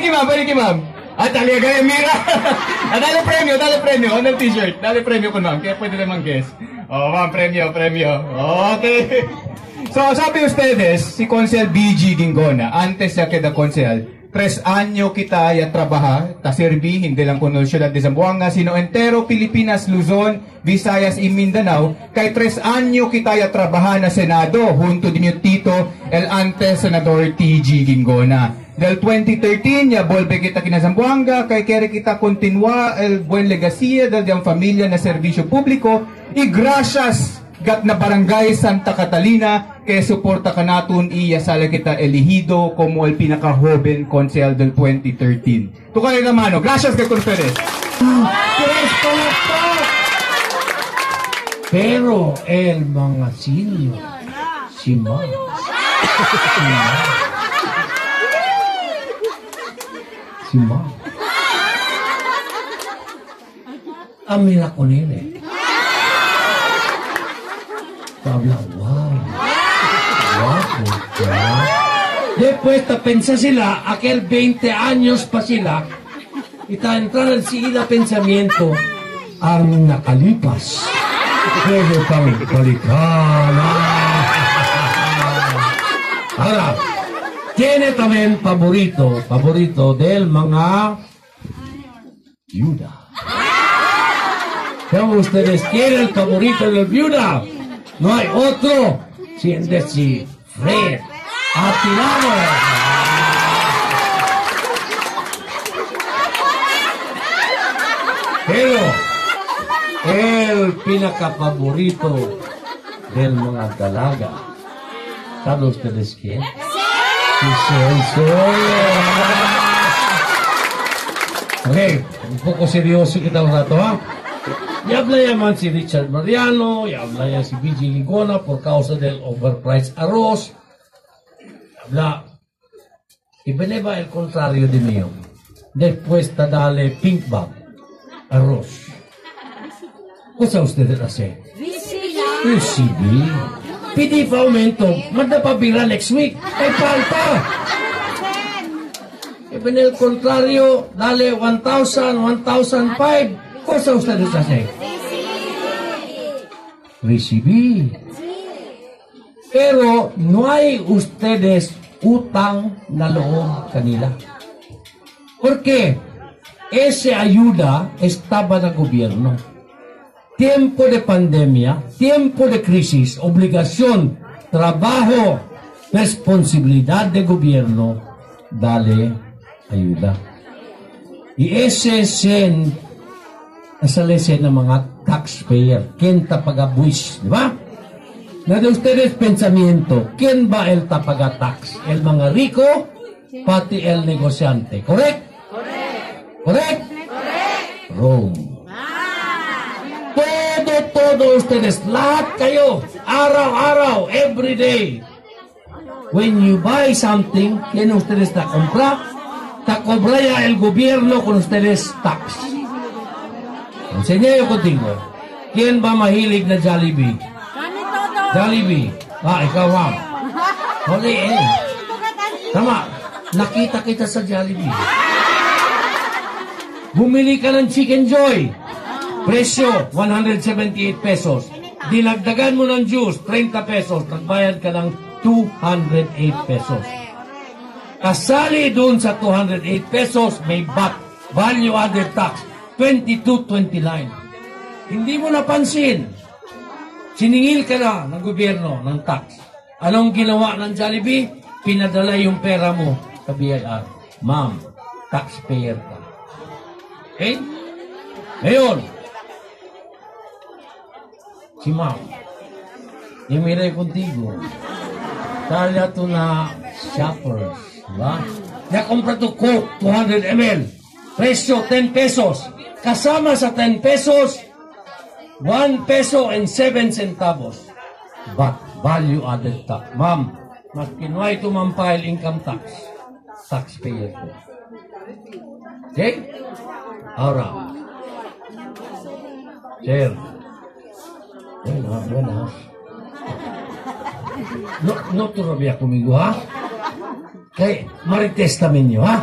kay ma'am, pwede kay ma'am. At dali agad Mira. At dali premyo, dali premyo. Ano t-shirt? Dali premyo ko ma'am. Kaya pwede naman guess. Oh, ma'am, premyo, premyo. Okay. So, sabi ustedes, si Consel BG Gingona, antes sa queda Consel, tres año kita ya trabaja, ta servi, hindi lang kuno siyudad de Zamboanga, sino entero Pilipinas, Luzon, Visayas y Mindanao, kay tres año kita ya trabaja na Senado, junto din Tito, el antes Senador TG Gingona. Del 2013, ya volve kita kina Zamboanga, kay kere kita continua el buen legacia del diyang familia na serbisyo publiko, y gracias gat na barangay Santa Catalina que suporta ka natin iya sala kita elegido como el pinaka-joven consel del 2013. Tu kayo naman, gracias kay Conferes. Pero el mga senior, si Ma, si Ma, si Ma, Conele. Habla, wow, guapo puesta, pensásela, aquel 20 años pasila. Y ta entrar al seguida pensamiento. Arna calipas. Juego tan calicana. Ahora, tiene también favorito, favorito del manga viuda. ¿Cómo ustedes quieren el favorito del viuda? No hay otro. Siéndese Fred. ¡Atinamos! pero el pinaca favorito del Magdalaga. ¿Saben ustedes quién? ¡Sí! Ok, un poco serioso que tal rato, ¿ah? Ya hablé a si Richard Mariano, ya hablé a si Ligona por causa del overpriced arroz. la, il Beneva è il contrario di mio, disposta dalle pink bag arroz rosso. Cosa usted hace? Visibili. Pidi pa aumento, manda pa birra next week, e palpa! Cioè. E bene il contrario, dale 1000, 1005, cosa usted hace? Visibili. Pero no hay ustedes utang na loob kanila. Porque ese ayuda estaba na gobierno. Tiempo de pandemia, tiempo de crisis, obligación, trabajo, responsabilidad de gobierno, dale ayuda. Y ese sen nasa lesen ng mga taxpayer, quien tapagabuis, di ba? Na de ustedes pensamiento, ¿quién va el tapagatax? El mga rico, pati el negociante. Correct? Correct. Correct? Rome. Todo, todo ustedes, lahat kayo, araw-araw, every day. When you buy something, ¿quién ustedes ta compra? Ta cobra ya el gobierno con ustedes tax. Enseña yo contigo. ¿Quién ba mahilig na Jollibee? Jollibee. Ah, ikaw ma'am. Huli eh. Tama. Nakita kita sa Jollibee. Bumili ka ng Chicken Joy. Presyo, 178 pesos. Dinagdagan mo ng juice, 30 pesos. Nagbayad ka ng 208 pesos. Kasali doon sa 208 pesos, may VAT, value added tax, 22.29. Hindi mo napansin. Siningil ka na ng gobyerno ng tax. Anong ginawa ng Jollibee? Pinadala yung pera mo sa BIR. Ma'am, taxpayer ka. Okay? Ngayon, si ma'am, imiray contigo. Talya to na shoppers. Diba? Na compra to Coke, 200 ml. Presyo, 10 pesos. Kasama sa 10 pesos, 1 peso and 7 centavos. But value added tax. Ma'am, mas kinuhay tumampile income tax. Taxpayer ko. Okay? Ahora. Sir. Buenas, buenas. No, no todavía conmigo, ¿ah? Okay, marites también yo, ¿ah?